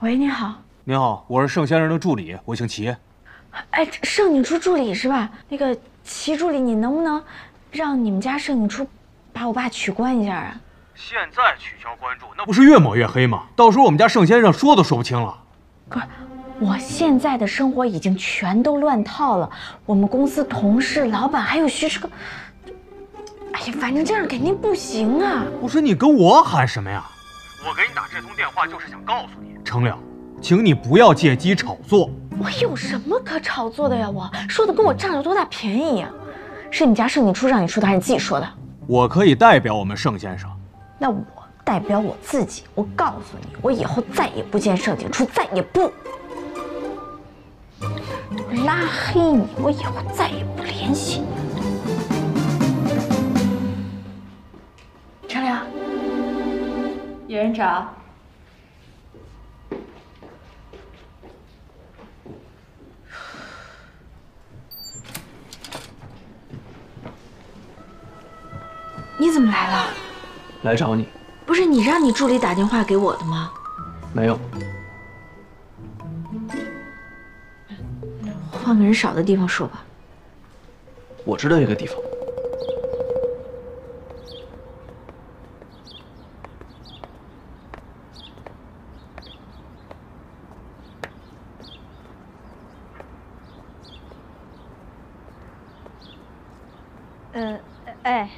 喂，你好。您好，我是盛先生的助理，我姓齐。哎，盛景初助理是吧？那个齐助理，你能不能让你们家盛景初把我爸取关一下啊？现在取消关注，那不是越抹越黑吗？到时候我们家盛先生说都说不清了。不是，我现在的生活已经全都乱套了。我们公司同事、老板还有徐师哥，哎呀，反正这样肯定不行啊！不是你跟我喊什么呀？我给你打这通电话就是想告诉你，程亮，请你不要借机炒作。我有什么可炒作的呀？我说的跟我占了多大便宜一样。是你家盛景初让你说的，还是你自己说的？我可以代表我们盛先生。那我代表我自己，我告诉你，我以后再也不见盛景初，再也不拉黑你，我以后再也不联系你。陈良，有人找。你怎么来了？来找你，不是你让你助理打电话给我的吗？没有，换个人少的地方说吧。我知道一个地方。呃，哎，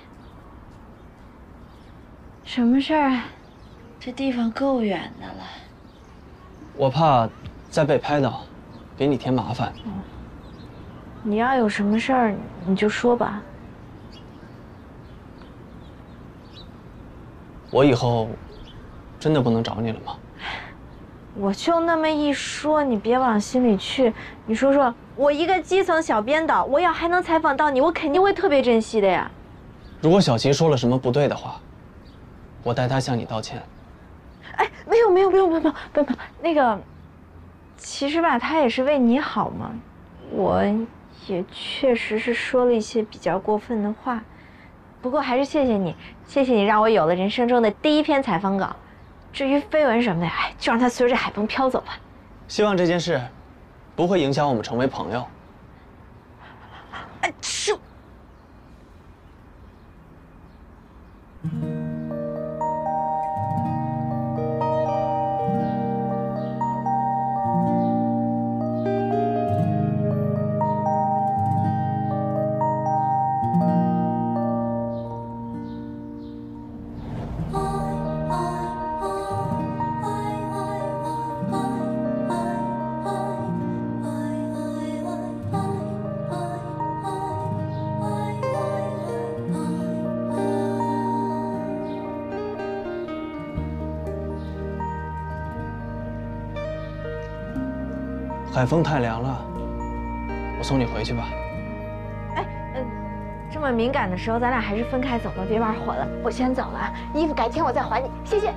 什么事儿？这地方够远的了。我怕再被拍到，给你添麻烦。你要有什么事儿，你就说吧。我以后真的不能找你了吗？我就那么一说，你别往心里去。你说说，我一个基层小编导，我要还能采访到你，我肯定会特别珍惜的呀。如果小齐说了什么不对的话，我代他向你道歉。哎，没有没有，不用不用不用不用，那个，其实吧，他也是为你好嘛。我也确实是说了一些比较过分的话，不过还是谢谢你，谢谢你让我有了人生中的第一篇采访稿。至于绯闻什么的，哎，就让它随着海风飘走吧。希望这件事不会影响我们成为朋友。海风太凉了，我送你回去吧。哎，嗯，这么敏感的时候，咱俩还是分开走吧，别玩火了。我先走了，衣服改天我再还你，谢谢。